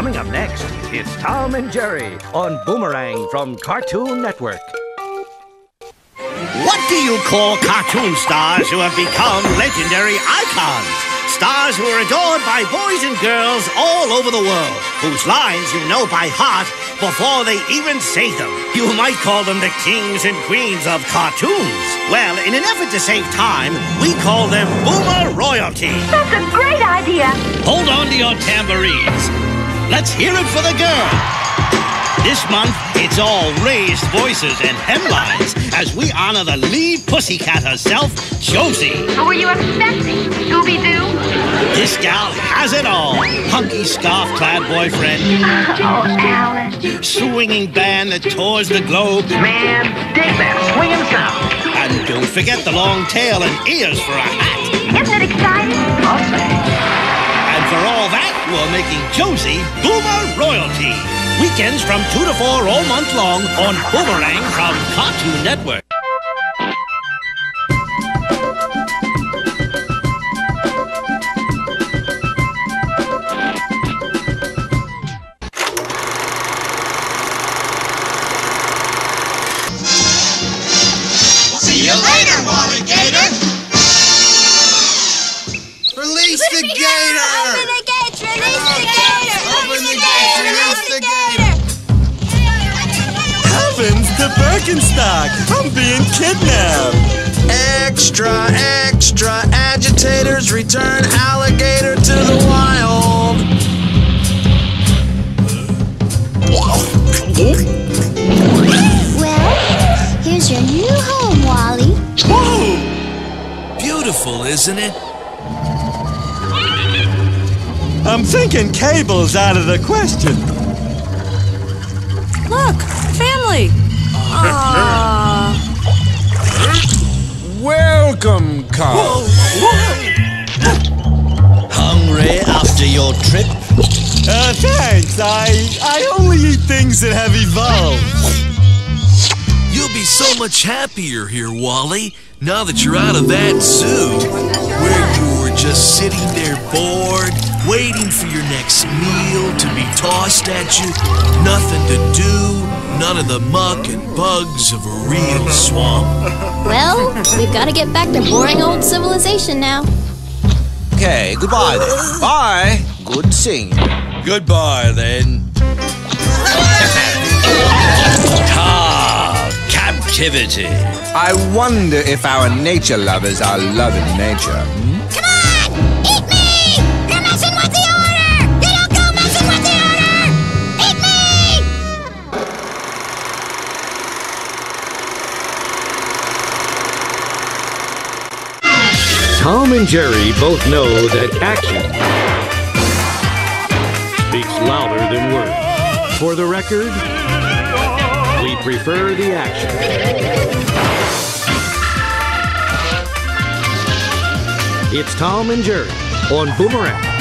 Coming up next, it's Tom and Jerry on Boomerang from Cartoon Network. What do you call cartoon stars who have become legendary icons? Stars who are adored by boys and girls all over the world, whose lines you know by heart before they even say them. You might call them the kings and queens of cartoons. Well, in an effort to save time, we call them Boomer Royalty. That's a great idea. Hold on to your tambourines. Let's hear it for the girl. This month, it's all raised voices and headlines as we honor the lead pussycat herself, Josie. Who were you expecting? Scooby-Doo? This gal has it all. Hunky scarf-clad boyfriend, Oh, Alan. swinging band that tours the globe, Man, dig that swinging sound. and don't forget the long tail and ears for a hat. Isn't it exciting? I'll. And for all that, we're making Josie Boomer Royalty. Weekends from 2 to 4 all month long on Boomerang from Cartoon Network. See you later, Wally Gator! Release the gator! Open! Release the gator! Open the gates! Release the gator! Heavens to Birkenstock! I'm being kidnapped! Extra, extra agitators return alligator to the wild. Well, here's your new home, Wally. Whoa! Beautiful, isn't it? I'm thinking cable's out of the question. Look, family. Aww. Welcome, Carl. Hungry after your trip? Uh, thanks. I I only eat things that have evolved. You'll be so much happier here, Wally, now that you're out of that zoo, where you were just sitting there bored, waiting for your next meal to be tossed at you, nothing to do, none of the muck and bugs of a real swamp. Well, we've got to get back to boring old civilization now. Okay, goodbye then. Bye. Good seeing you. Goodbye, then. Ah, captivity. I wonder if our nature lovers are loving nature. hmm? Tom and Jerry both know that action speaks louder than words. For the record, we prefer the action. It's Tom and Jerry on Boomerang